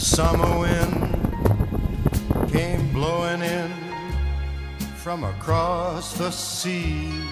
summer wind came blowing in from across the sea.